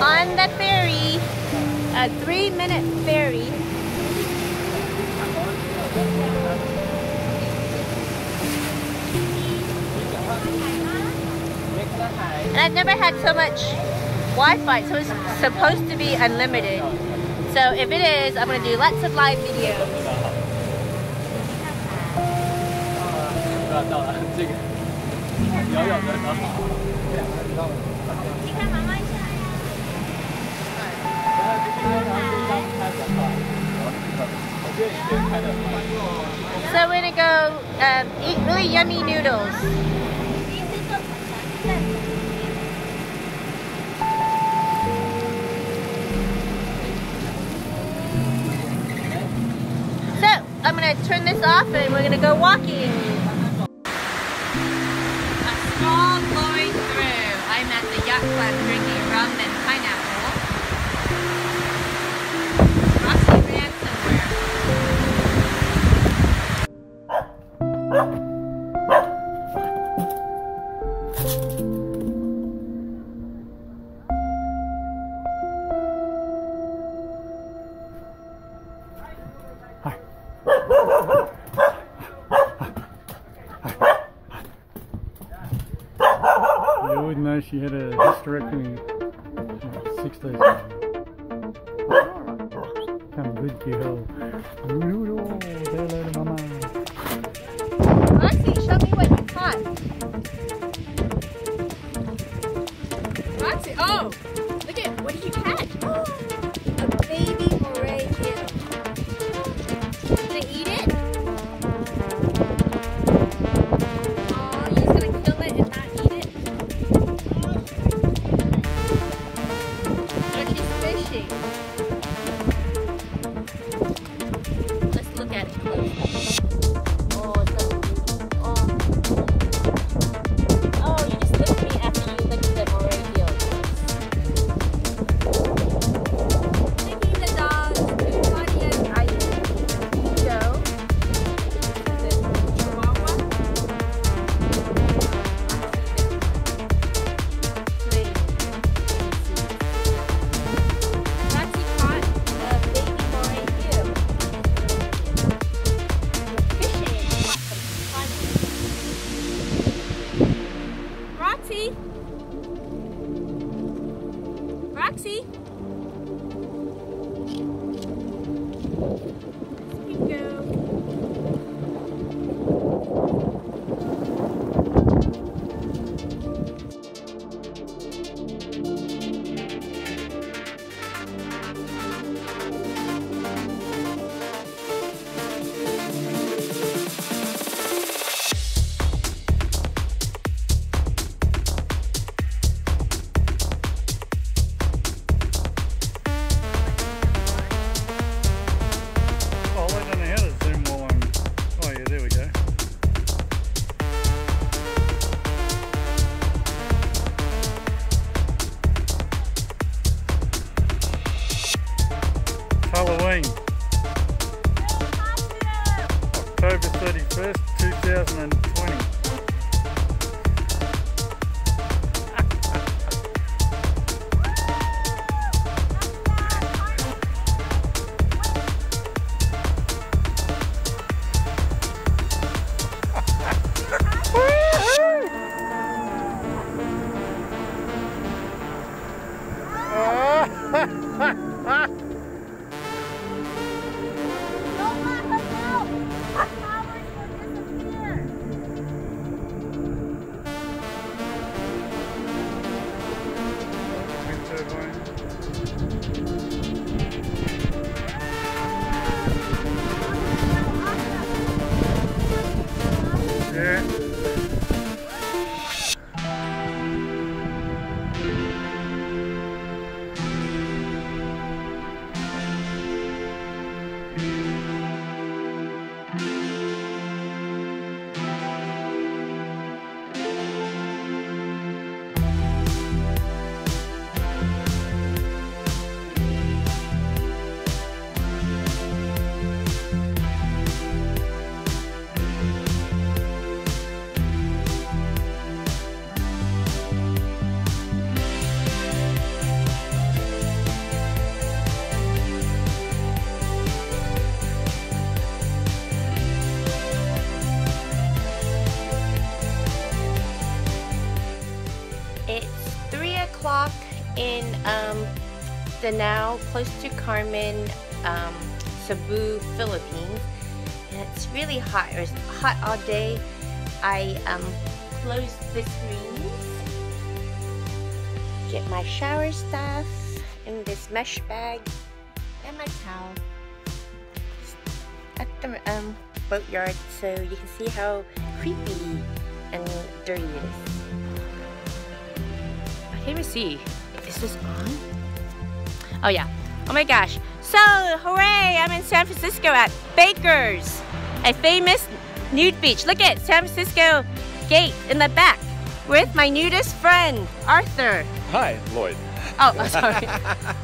on the ferry, a three minute ferry. And I've never had so much Wi-Fi, so it's supposed to be unlimited. So if it is, I'm gonna do lots of live videos. So we're gonna go um, eat really yummy noodles. So I'm gonna turn this off and we're gonna go walking. A hysterectomy uh, six days. Come good girl. Noodle, mama. Roxy, show me what you caught. Roxy, oh, Roxy. Roxy. Danao, close to Carmen, um, Cebu, Philippines. And it's really hot. It was hot all day. I um, closed the screens, get my shower stuff in this mesh bag, and my towel at the um, boatyard so you can see how creepy and dirty it is. I can't even see. Is this on? Oh yeah. Oh my gosh. So, hooray! I'm in San Francisco at Baker's, a famous nude beach. Look at San Francisco gate in the back with my nudist friend, Arthur. Hi, Lloyd. Oh, oh sorry.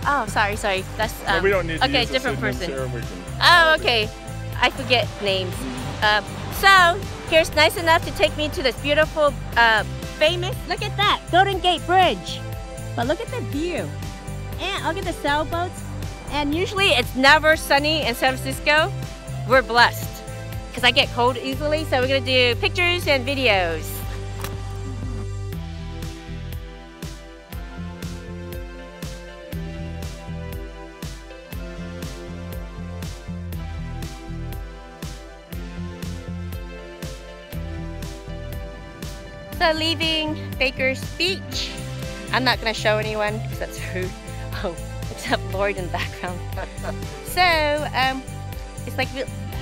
oh, sorry, sorry. That's um, we don't need to okay. use different person. Oh, okay. I forget names. Uh, so here's nice enough to take me to this beautiful, uh, famous. Look at that Golden Gate Bridge. But look at the view. And look at the sailboats. And usually it's never sunny in San Francisco. We're blessed because I get cold easily. So we're gonna do pictures and videos. So leaving Baker's Beach. I'm not gonna show anyone because that's rude. Except Lloyd in the background. so, um, it's like,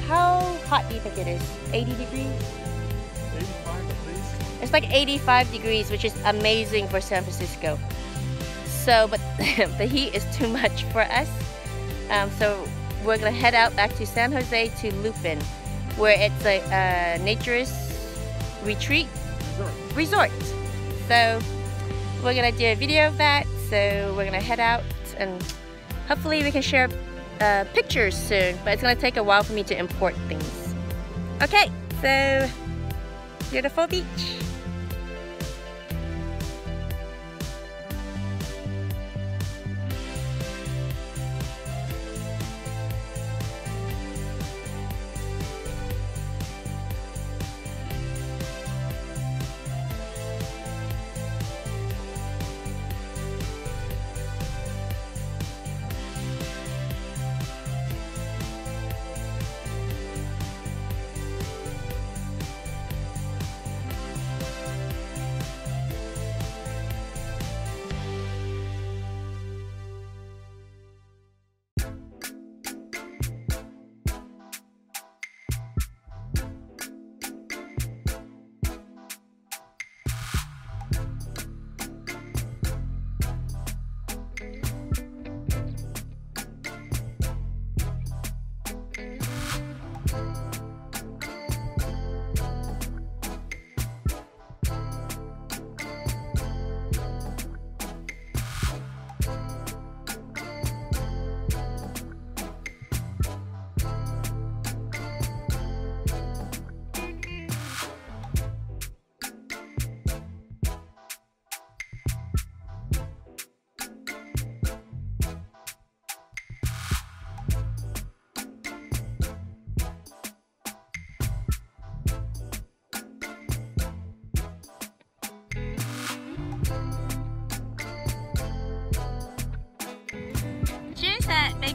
how hot do you think it is? 80 degrees? 85 at least. It's like 85 degrees, which is amazing for San Francisco. So, but the heat is too much for us. Um, so we're gonna head out back to San Jose to Lupin, where it's a uh, naturist retreat resort. So we're gonna do a video of that. So we're gonna head out and hopefully we can share uh, pictures soon. But it's gonna take a while for me to import things. Okay, so beautiful beach.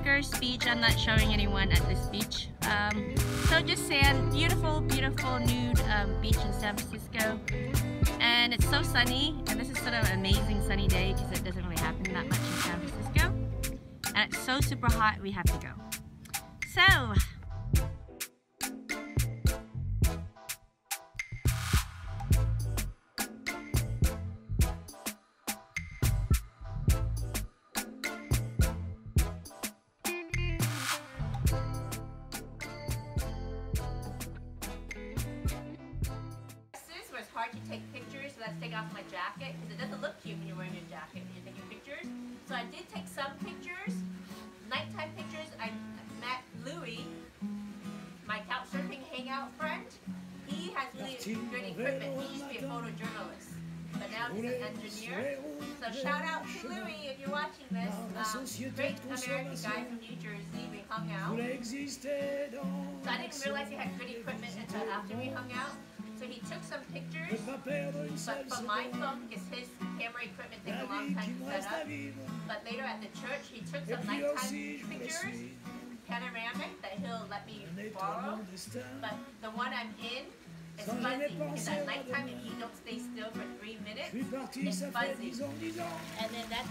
At Beach. I'm not showing anyone at this beach. Um, so just sand, beautiful, beautiful nude um, beach in San Francisco. And it's so sunny, and this is sort of an amazing sunny day because it doesn't really happen that much in San Francisco. And it's so super hot, we have to go. So, let's take off my jacket because it doesn't look cute when you're wearing a jacket and you're taking pictures. So I did take some pictures, nighttime pictures. I met Louis, my couch surfing hangout friend. He has really good equipment. He used to be a photojournalist, but now he's an engineer. So shout out to Louis if you're watching this. Um, great American guy from New Jersey. We hung out. So I didn't realize he had good equipment until after we hung out. So he took some pictures, but from my phone, because his camera equipment takes a long time to set up. But later at the church, he took some nighttime aussi, je voulais pictures, panoramic, that he'll let me borrow. But the one I'm in jamais fuzzy because at nighttime, if you don't stay still for three minutes, Je suis parti, it's fuzzy. dix ans, dix ans. And then that's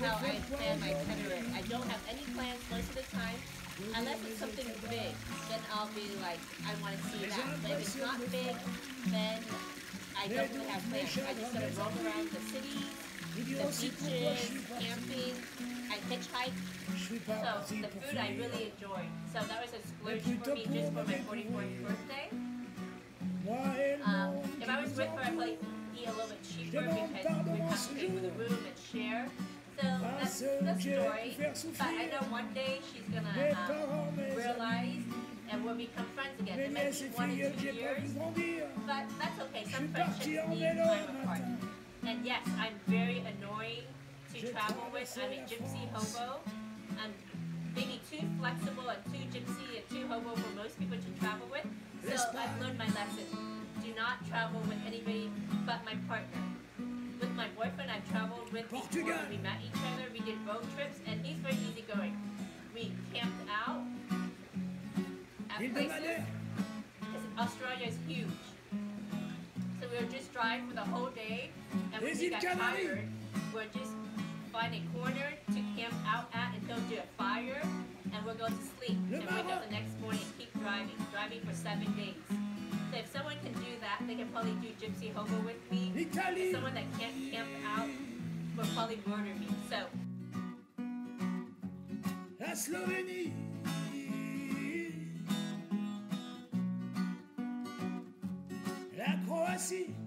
how I plan my itinerary. I don't have any plans most of the time. Unless it's something big, then I'll be like, I want to see that. But if it's not big, then I don't really have plans. I just sort of roam around the city, the beaches, camping. I hitchhike. So the food I really enjoyed. So that was a splurge for me just for my me 44th birthday. Um, if I was with her, I'd probably eat a little bit cheaper because we have to pay for the room and share. So that's the story. But I know one day she's gonna parents, um, realize and we'll become friends again. It might be one or two years, but that's okay. Some friendships need time apart. And yes, I'm very annoying to travel with. I'm a gypsy hobo. I'm maybe too flexible and too gypsy and too hobo for most people to travel with. So I've learned my lesson. Do not travel with anybody but my partner. With my boyfriend, I've traveled with before Portugal. we met each other. We did road trips, and he's very easygoing. We camped out at places. Because Australia is huge. So we were just driving for the whole day, and when we got tired, we'd just find a corner to camp out at, and he'll do a fire, and we'll go to sleep Le and wake up the next morning and keep driving, driving for seven days. So if someone can do that, they can probably do gypsy hobo with me. Someone that can't camp out will probably murder me. So La Slovénie. La Croatie.